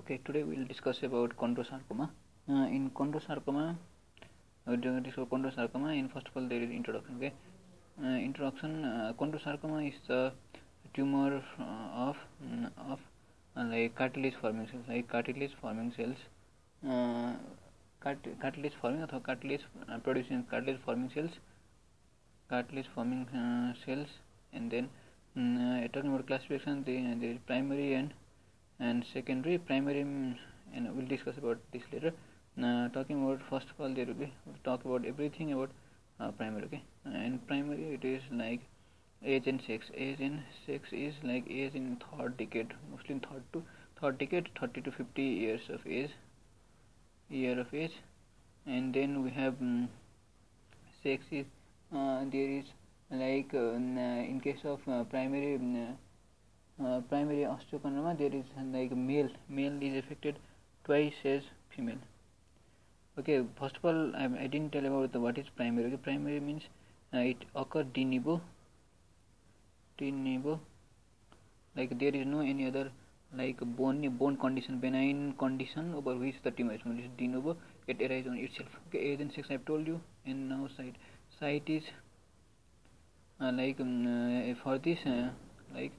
Okay, today we'll discuss about chondrosarcoma. Uh, in chondrosarcoma, uh, discuss chondrosarcoma. In first of all, there is introduction. Okay, uh, introduction. Uh, chondrosarcoma is the tumor uh, of mm, of uh, like cartilage forming cells, like cartilage forming cells. Uh, cart- cartilage forming or cartilage producing cartilage forming cells, cartilage forming cells, and then mm, talking about classification, they, there is primary and and secondary primary mm, and we'll discuss about this later. Uh, talking about first of all there will be we'll talk about everything about uh, primary okay? And primary it is like age and sex. Age and sex is like age in third decade mostly in third to third decade 30 to 50 years of age year of age. And then we have um, sex is uh, there is like uh, in case of uh, primary um, uh, primary osteochondroma there is like male male is affected twice as female. Okay first of all I, I didn't tell about the, what is primary. Okay primary means uh, it occur de novo de novo like there is no any other like bone bone condition benign condition over which the tumor is is de novo it arises on itself. Okay age and sex i've told you and now site. Site is uh, like um, uh, for this uh, like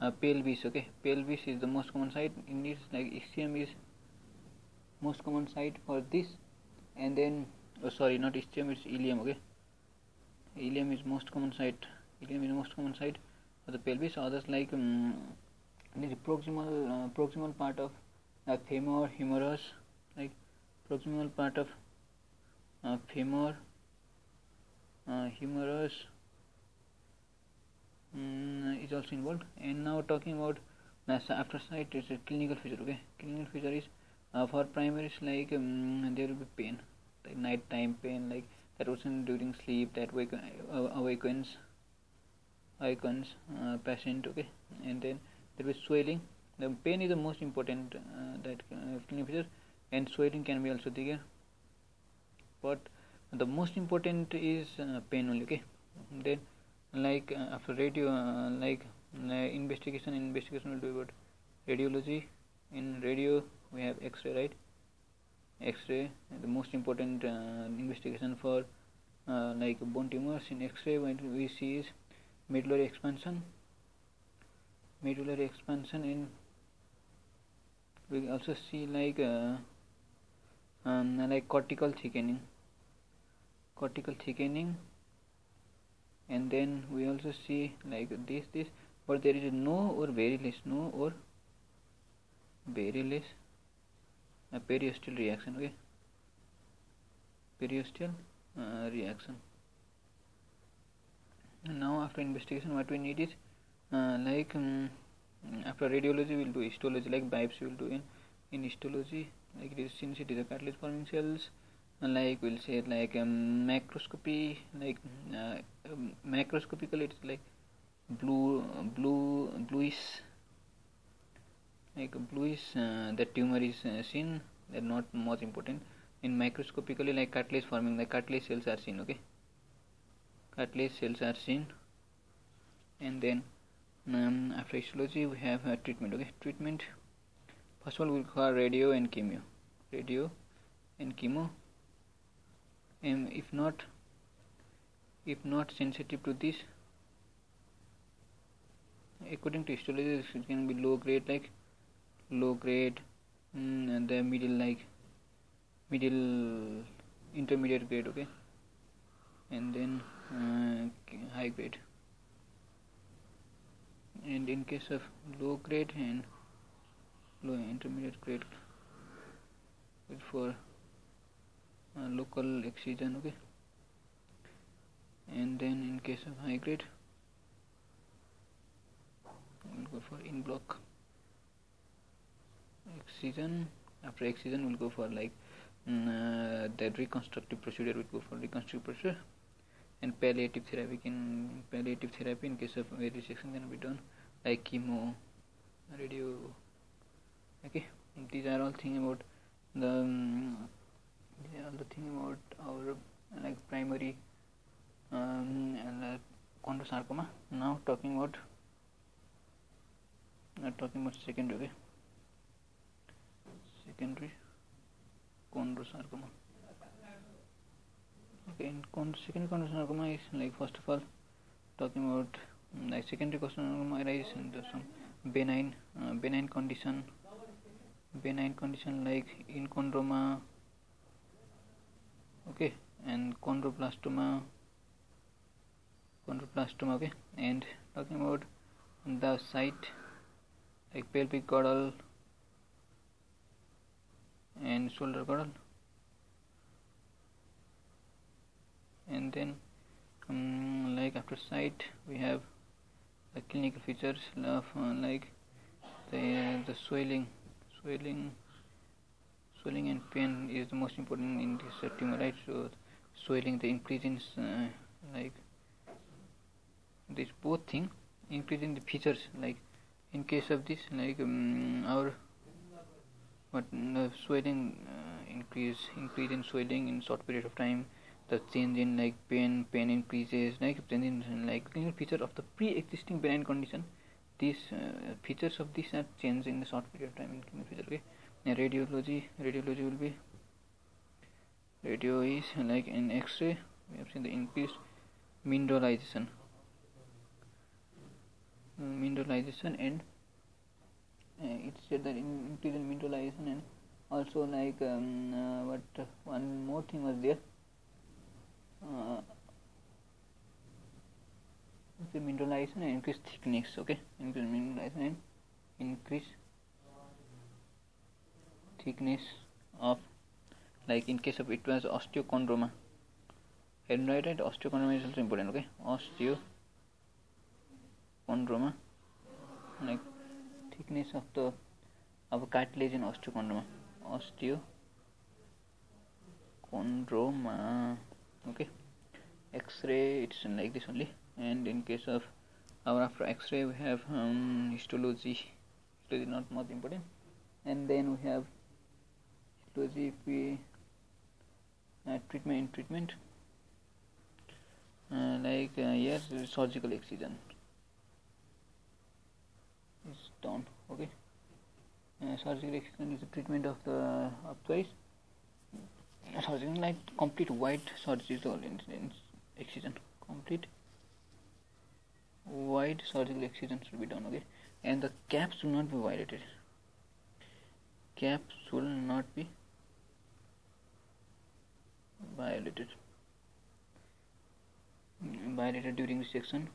uh, pelvis okay. Pelvis is the most common site in this like ischium is most common site for this. And then oh, sorry not ischium it's ilium okay. Ilium is most common site. Ilium is most common site for the pelvis others like um, this proximal uh, proximal part of uh, femur humerus like proximal part of uh, femur uh, humerus mm, is also involved. And now talking about after sight is a clinical feature okay? Clinical feature is uh, for primaries like um, there will be pain like night time pain like that wasn't during sleep that wake, uh, awakens awakens uh, patient okay? And then there is swelling. The pain is the most important uh, that uh, clinical feature. And swelling can be also there. But the most important is uh, pain only okay? Then like uh, after radio uh, like uh, investigation investigation will do about radiology. In radio we have x-ray right? X-ray the most important uh, investigation for uh, like bone tumors. In x-ray when we see is medullary expansion. Medullary expansion in we also see like uh, um, like cortical thickening. Cortical thickening and then we also see like this this but there is no or very less no or very less. A periosteal reaction okay? Periosteal uh, reaction. And now after investigation what we need is uh, like um, after radiology we'll do histology like biopsy we'll do in in histology. Like it is since it is a cartilage forming cells like we'll say like um, macroscopy like uh, um, macroscopically it's like blue blue bluish like bluish uh, the tumor is uh, seen they're not most important. In microscopically like cartilage forming the cartilage cells are seen okay? Cartilage cells are seen. And then um, after histology we have uh, treatment okay? Treatment first of all we'll call radio and chemo. Radio and chemo if not if not sensitive to this according to histology it can be low grade like low grade mm, and the middle like middle intermediate grade okay? And then uh, high grade. And in case of low grade and low intermediate grade for uh, local excision okay. And then in case of high grade we'll go for en bloc. Excision after excision we'll go for like mm, uh, the reconstructive procedure we'll go for reconstructive procedure. And palliative therapy can palliative therapy in case of very section can be done like chemo radio okay. These are all things about the um, the thing about our like primary um, and, uh, chondrosarcoma now talking about not talking about secondary okay secondary chondrosarcoma okay in con- secondary chondrosarcoma is like first of all talking about mm, like secondary chondrosarcoma arises into some benign uh, benign condition benign condition like in chondroma okay and chondroblastoma chondroblastoma okay and talking about the site like pelvic girdle and shoulder girdle. And then um, like after site we have the clinical features of uh, like the the swelling swelling swelling and pain is the most important in this uh, tumor right? So swelling the increase in uh, like this both thing increase in the features like in case of this like um, our what the swelling uh, increase increase in swelling in short period of time the change in like pain pain increases like change in like clinical feature of the pre-existing benign condition. These uh, features of this are changed in the short period of time in clinical feature okay radiology radiology will be. Radio is like in x-ray. We have seen the increased mineralization. Mineralization and uh, it said that in increase in mineralization and also like um, uh, what one more thing was there. Uh, mineralization and increase thickness okay? Increase mineralization and increase thickness of like in case of it was osteochondroma and right right osteochondroma is also important okay osteochondroma like thickness of the of cartilage in osteochondroma osteochondroma okay x-ray it's like this only and in case of our after x-ray we have um, histology histology not most important and then we have we uh, treatment in treatment. Uh, like uh, yes surgical excision is done okay? Uh, surgical excision is the treatment of the upthrust surgical like complete white surgical excision complete. Wide surgical excision should be done okay? And the cap should not be violated. Cap should not be violated violated during the section.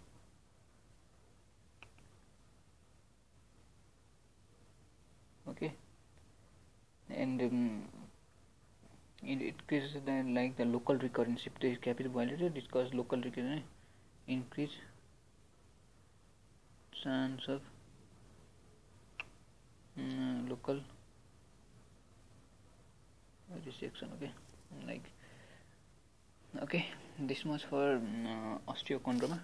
Okay. And um, it, it increases the like the local recurrence if the cap is violated it causes local recurrence increase. Chance of uh, local resection okay. Like okay. This much for um, osteochondroma.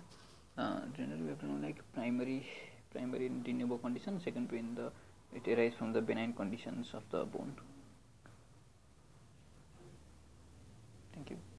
Uh, generally we have to know like primary primary in de novo condition secondary in the it arises from the benign conditions of the bone